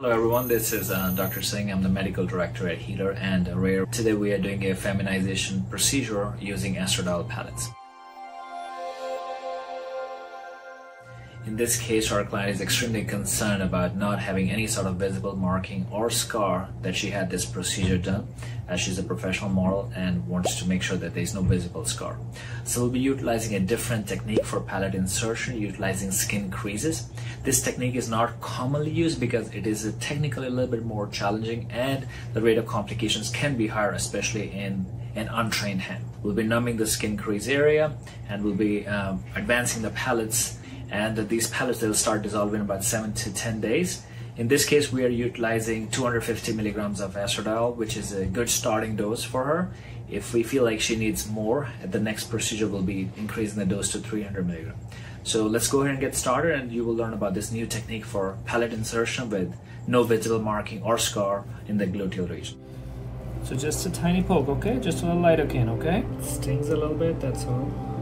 Hello everyone, this is uh, Dr. Singh. I'm the medical director at Healor and Rare. Today we are doing a feminization procedure using estradiol pellets. In this case, our client is extremely concerned about not having any sort of visible marking or scar that she had this procedure done as she's a professional model and wants to make sure that there's no visible scar. So we'll be utilizing a different technique for pellet insertion utilizing skin creases. This technique is not commonly used because it is technically a little bit more challenging and the rate of complications can be higher especially in an untrained hand. We'll be numbing the skin crease area and we'll be um, advancing the pellets and these pellets they'll start dissolving in about 7 to 10 days. In this case, we are utilizing 250 milligrams of estradiol, which is a good starting dose for her. If we feel like she needs more, the next procedure will be increasing the dose to 300 milligrams. So let's go ahead and get started and you will learn about this new technique for pellet insertion with no visible marking or scar in the gluteal region. So just a tiny poke, okay? Just a little lidocaine, okay? Stings a little bit, that's all.